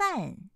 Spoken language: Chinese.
饭。